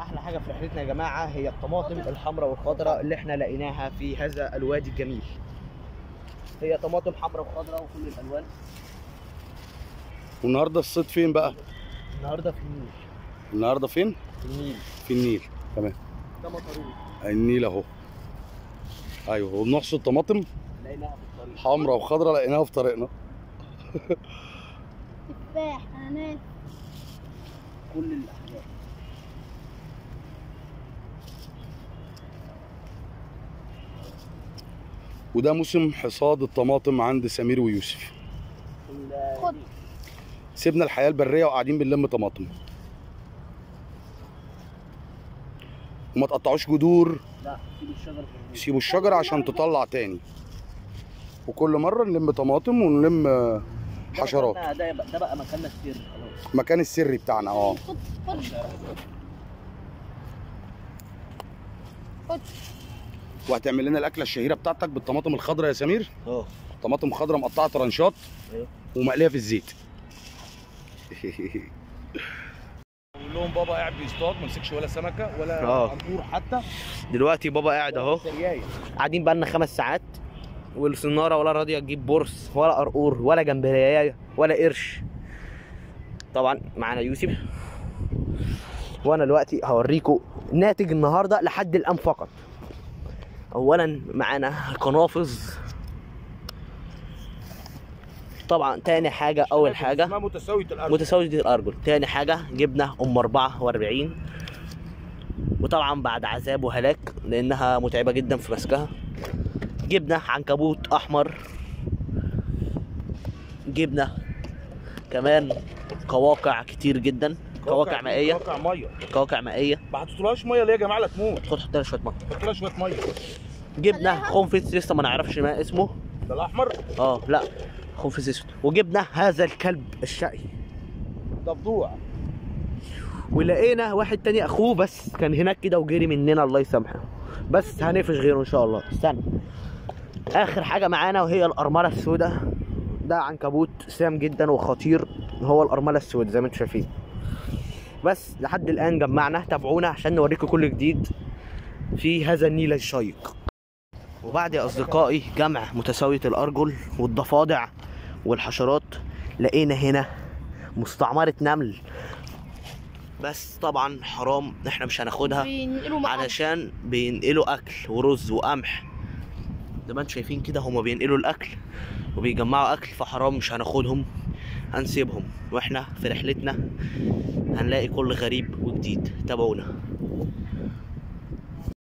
وأحلى حاجة في رحلتنا يا جماعة هي الطماطم الحمراء والخضراء اللي إحنا لقيناها في هذا الوادي الجميل. هي طماطم حمراء وخضراء وكل الألوان. والنهاردة الصيد فين بقى؟ النهارده في النيل. النهارده فين؟ في النيل. في النيل. تمام. ده مطروح. النيل أهو. أيوه وبنحصد طماطم؟ لقيناها في الطريق. حمراء وخضراء لقيناها في طريقنا. تفاح أناناس. كل الاحجام وده موسم حصاد الطماطم عند سمير ويوسف. خد. سيبنا الحياة البرية وقاعدين بنلم طماطم. وما تقطعوش جذور. لا سيب الشجر. سيبوا الشجر عشان تطلع تاني. وكل مرة نلم طماطم ونلم حشرات. ده ده بقى, ده بقى مكاننا السر خلاص. مكان السري بتاعنا آه. خد. خد. وهتعمل لنا الأكلة الشهيرة بتاعتك بالطماطم الخضراء يا سمير. آه. طماطم خضراء مقطعة طرنشات أيوه ومقلية في الزيت. بقول لهم بابا قاعد بيصطاد ما مسكش ولا سمكة ولا آه. عصفور حتى. دلوقتي بابا قاعد اهو. قاعدين بقالنا خمس ساعات والسناره ولا راضية تجيب برص ولا قرقور ولا جمبرية ولا قرش. طبعا معانا يوسف. وأنا دلوقتي هوريكم ناتج النهارده لحد الآن فقط. اولا معانا قنافذ طبعا تاني حاجة أول حاجة. اسمها متساوية الأرض متساوية الأرجل. تاني حاجة جبنة أم 44 وطبعا بعد عذاب وهلاك لأنها متعبة جدا في مسكها. جبنة عنكبوت أحمر. جبنة كمان قواقع كتير جدا. قواقع مائية. قواقع مية. قواقع مائية. ما حطيتولهاش مية ليه يا جماعة؟ لا تموت. خد حط لها شوية مية. حط لها شوية مية. جبنة خنفس لسه ما نعرفش ما اسمه. ده الأحمر؟ آه لا. خنفس اسود وجبنة هذا الكلب الشقي. ضفدوع ولقينا واحد تاني أخوه بس كان هناك كده وجري مننا الله يسامحه. بس هنقفش غيره إن شاء الله. استنى. آخر حاجة معانا وهي الارمله السوداء. ده عنكبوت سام جدا وخطير. هو الارمله السوداء زي ما أنتم شايفين. بس لحد الآن جمعنا تابعونا عشان نوريكم كل جديد في هذا النيل الشيق. وبعد يا أصدقائي جمع متساوية الأرجل والضفادع والحشرات لقينا هنا مستعمرة نمل. بس طبعا حرام إحنا مش هناخدها علشان بينقلوا أكل ورز وقمح. زي ما أنتم شايفين كده هما بينقلوا الأكل وبيجمعوا أكل فحرام مش هناخدهم. هنسيبهم. وإحنا في رحلتنا هنلاقي كل غريب وجديد. تابعونا.